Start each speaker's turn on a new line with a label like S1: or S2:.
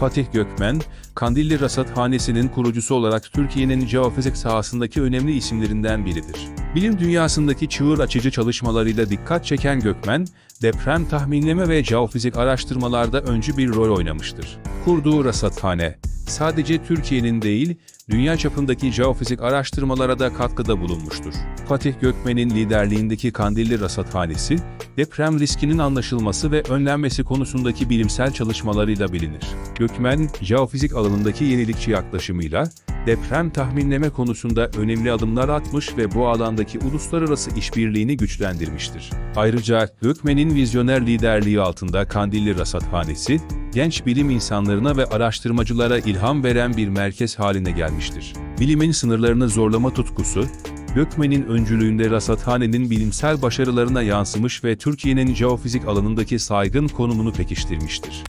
S1: Fatih Gökmen, Kandilli Rasathanesi'nin kurucusu olarak Türkiye'nin jeofizik sahasındaki önemli isimlerinden biridir. Bilim dünyasındaki çığır açıcı çalışmalarıyla dikkat çeken Gökmen, deprem tahminleme ve jeofizik araştırmalarda öncü bir rol oynamıştır. Kurduğu rasathane, sadece Türkiye'nin değil, dünya çapındaki jeofizik araştırmalara da katkıda bulunmuştur. Fatih Gökmen'in liderliğindeki Kandilli Rasathanesi, deprem riskinin anlaşılması ve önlenmesi konusundaki bilimsel çalışmalarıyla bilinir. Gökmen, jeofizik alanındaki yenilikçi yaklaşımıyla, deprem tahminleme konusunda önemli adımlar atmış ve bu alandaki uluslararası işbirliğini güçlendirmiştir. Ayrıca Gökmen'in vizyoner liderliği altında Kandilli Rasathanesi, genç bilim insanlarına ve araştırmacılara ilham veren bir merkez haline gelmiştir. Bilimin sınırlarını zorlama tutkusu, Gökmen'in öncülüğünde rasathanenin bilimsel başarılarına yansımış ve Türkiye'nin jeofizik alanındaki saygın konumunu pekiştirmiştir.